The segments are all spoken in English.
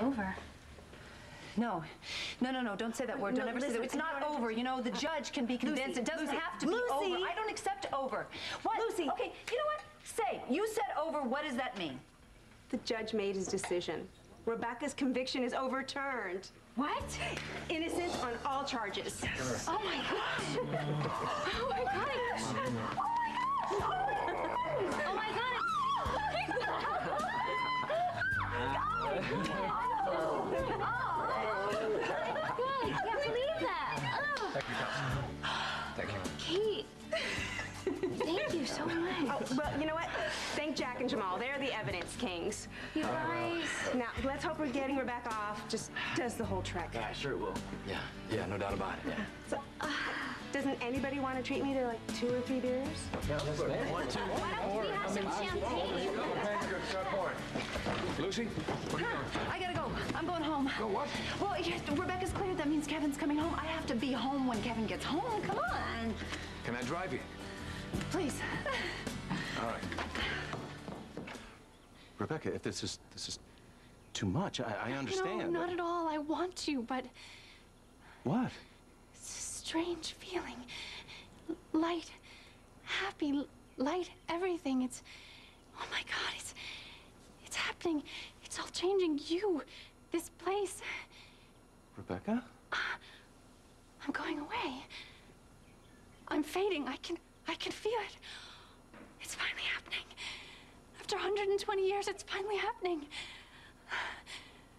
over. No, no, no, no, don't say that word. No, Don't ever say listen, that. It's not know what I- over. You know, the uh, judge can be convinced. Lucy, it doesn't Lucy, have to be Lucy. over. I don't accept over. What? Lucy. Okay, you know what? Say, you said over. What does that mean? The judge made his decision. Rebecca's conviction is overturned. What? Innocent on all charges. Oh, oh my gosh! Oh my gosh! Oh my god! Oh, I can't believe that. Oh, Thank you, counsel. Thank you. Kate, thank you so much. Oh, well, you know what? Thank Jack and Jamal. They're the evidence kings. You guys. Now, let's hope we're getting Rebecca off just does the whole trek. Yeah, sure it will. Yeah, yeah, no doubt about it. Yeah. Uh, doesn't anybody want to treat me to like two or three beers? One, two, Why don't we have some champagne? Lucy? I gotta go. I'm going home. Go what? Well, yeah, Rebecca's cleared. That means Kevin's coming home. I have to be home when Kevin gets home. Come on. Can I drive you? Please. All right. Rebecca, if this is this is too much, I, I understand. No, not at all. I want to, but What? Strange feeling. Light, happy, light, everything. It's, oh my God, it's, it's happening. It's all changing. You, this place. Rebecca? Uh, I'm going away. I'm fading. I can, I can feel it. It's finally happening. After 120 years, it's finally happening.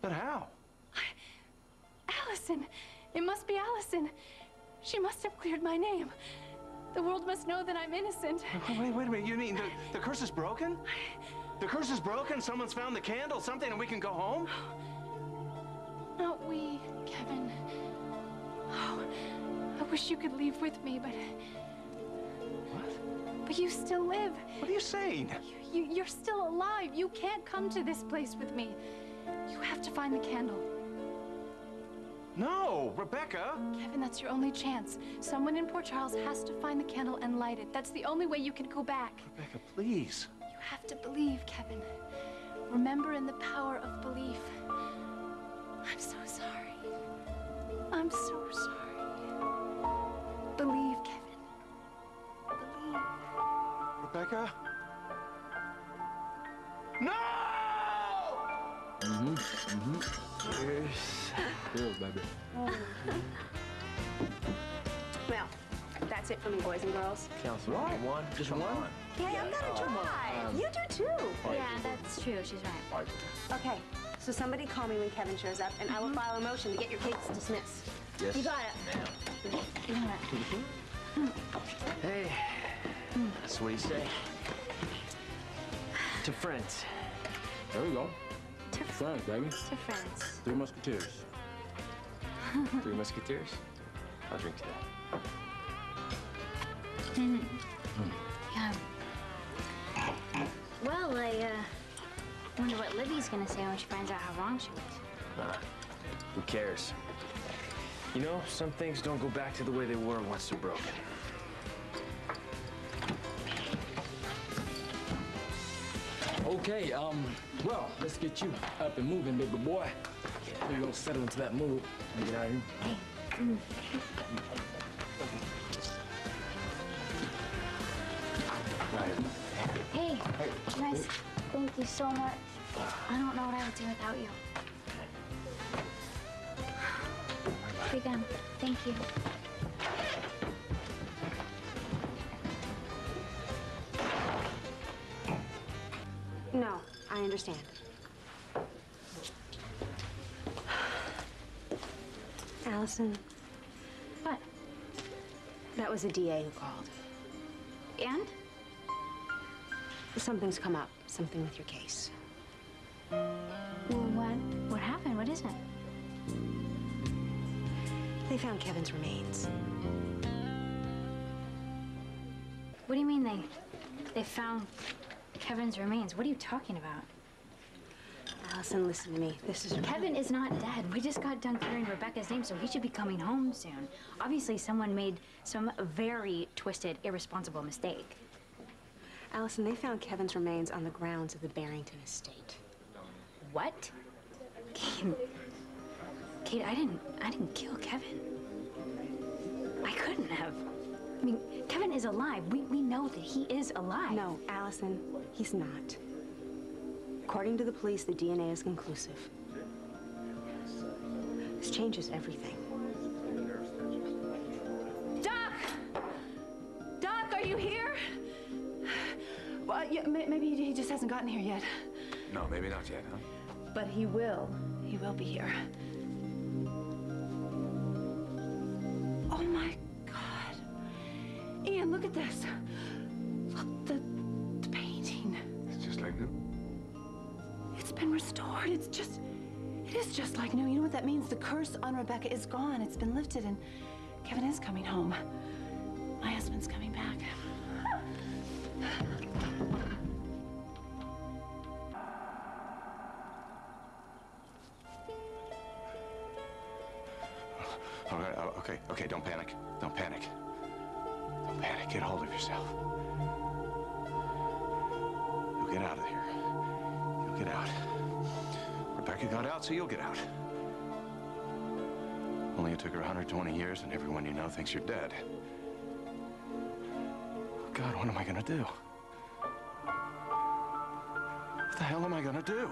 But how? Alison. It must be Alison. She must have cleared my name. The world must know that I'm innocent. Wait, wait, a minute. You mean the, the curse is broken? The curse is broken? Someone's found the candle, something, and we can go home? Not we, Kevin. Oh, I wish you could leave with me, but What? but you still live. What are you saying? You, you're still alive. You can't come to this place with me. You have to find the candle. No, Rebecca. Kevin, that's your only chance. Someone in Port Charles has to find the candle and light it. That's the only way you can go back. Rebecca, please. You have to believe, Kevin. Remember in the power of belief. I'm so sorry. I'm so sorry. Believe, Kevin. Believe. Rebecca? No! Mm-hmm. Mm-hmm. Well, that's it for me, boys and girls. Counsel, one? Just one? Yeah, I'm gonna try. You do too. Yeah, that's true. She's right. Okay, so somebody call me when Kevin shows up, and I will mm-hmm. file a motion to get your case dismissed. Yes. You got it. You got it. Hey, that's what you say. To friends. There we go. To, Friends, baby. to friends. Three Musketeers. Three Musketeers. I'll drink to that. Yeah. Well, I uh, wonder what Libby's gonna say when she finds out how wrong she was. Nah, who cares? You know, some things don't go back to the way they were once they're broken. Okay, um, well, let's get you up and moving, baby boy. We're gonna settle into that mood and get out of here. Hey, you guys, thank you so much. I don't know what I would do without you. Again, thank you. I understand. Alison, What? that was a DA who called. And? Something's come up, something with your case. Well, what? What happened? What is it? They found Kevin's remains. What do you mean they they found Kevin's remains? What are you talking about? Alison, listen to me. This is Kevin is not dead. We just got done clearing Rebecca's name, so he should be coming home soon. Obviously, someone made some very twisted, irresponsible mistake. Alison, they found Kevin's remains on the grounds of the Barrington estate. What? mean, Kate, I didn't, I didn't kill Kevin. I couldn't have. I mean, Kevin is alive. We, we know that he is alive. No, Alison, he's not. According to the police, the DNA is conclusive. This changes everything. Doc! Doc, are you here? Well, yeah, maybe he just hasn't gotten here yet. No, maybe not yet, huh? But he will. He will be here. Look at this. Look, the, the painting. It's just like new. It's been restored. It's just. It is just like new. You know what that means? The curse on Rebecca is gone. It's been lifted, and Kevin is coming home. My husband's coming back. All right, uh, okay, okay, don't panic. Don't panic. Panic. Get hold of yourself. You'll get out of here. You'll get out. Rebecca got out, so you'll get out. Only it took her 120 years, and everyone you know thinks you're dead. God, what am I gonna do? What the hell am I gonna do?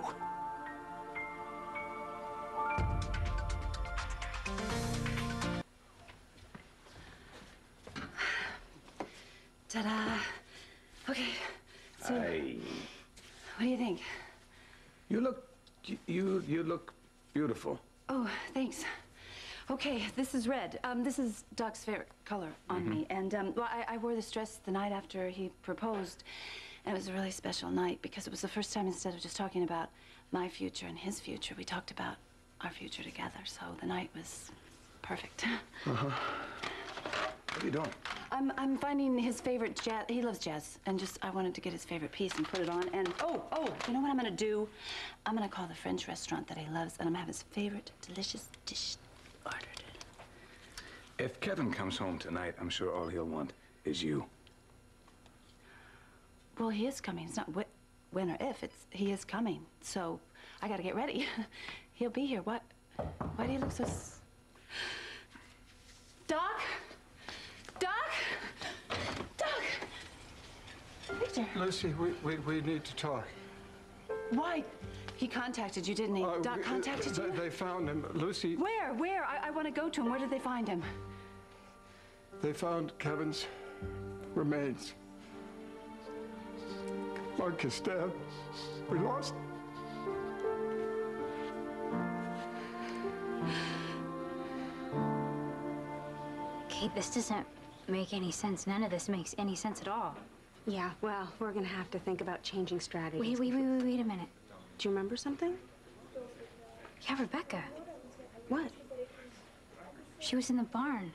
Ta-da. Okay. So, Hey, what do you think? you look, you, you look beautiful. Oh, thanks. Okay, this is red. Um, this is Doc's favorite color on me. And, um, well, I, I wore this dress the night after he proposed. And it was a really special night because it was the first time instead of just talking about my future and his future, we talked about our future together. So the night was perfect. What are you doing? I'm, I'm finding his favorite jazz. He loves jazz. And just, I wanted to get his favorite piece and put it on. And, oh, oh, you know what I'm gonna do? I'm gonna call the French restaurant that he loves and I'm gonna have his favorite delicious dish ordered. If Kevin comes home tonight, I'm sure all he'll want is you. Well, he is coming. It's not wh- when or if. It's he is coming. So I got to get ready. He'll be here. What? Why do you look so? S- Doc. Doc. Doc. Victor. Lucy, we, we, we need to talk. Why? He contacted you, didn't he? Uh, Doc we- contacted they, you. They found him. Lucy, Where? Where? I, I want to go to him. Where did they find him? they found Kevin's remains. Mark is dead. We lost. Kate, this doesn't make any sense. None of this makes any sense at all. Yeah, well, we're gonna have to think about changing strategies. Wait, wait, wait, wait, wait a minute. Do you remember something? Yeah, Rebecca. What? She was in the barn.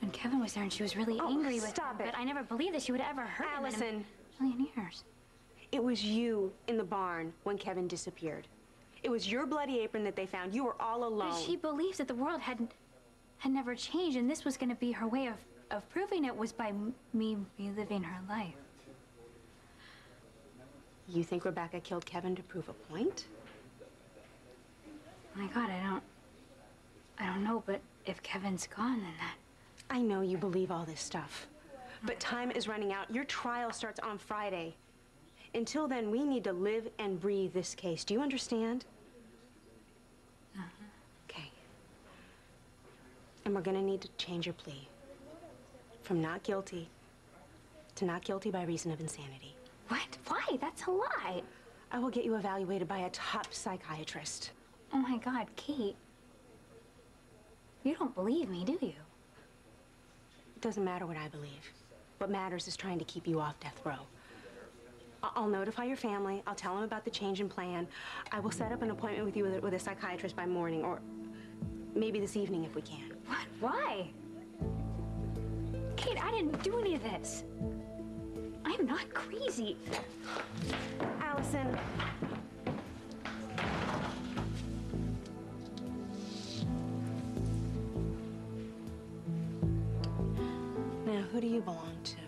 And Kevin was there and she was really Oh, angry with stop him. it. But I never believed that she would ever hurt him in Alison. a million years. It was you in the barn when Kevin disappeared. It was your bloody apron that they found. You were all alone. But she believes that the world had had never changed and this was going to be her way of, of proving it was by m- me reliving her life. You think Rebecca killed Kevin to prove a point? My God, I don't... I don't know, but if Kevin's gone, then that... I know you believe all this stuff. But time is running out. Your trial starts on Friday. Until then, we need to live and breathe this case. Do you understand? Uh -huh. Okay. And we're gonna need to change your plea. From not guilty to not guilty by reason of insanity. What? Why? That's a lie. I will get you evaluated by a top psychiatrist. Oh my God, Kate. You don't believe me, do you? It doesn't matter what I believe. What matters is trying to keep you off death row. I'll notify your family. I'll tell them about the change in plan. I will set up an appointment with you with a, with a psychiatrist by morning, or maybe this evening if we can. What? Why? Kate, I didn't do any of this. I am not crazy. Alison. Now, who do you belong to?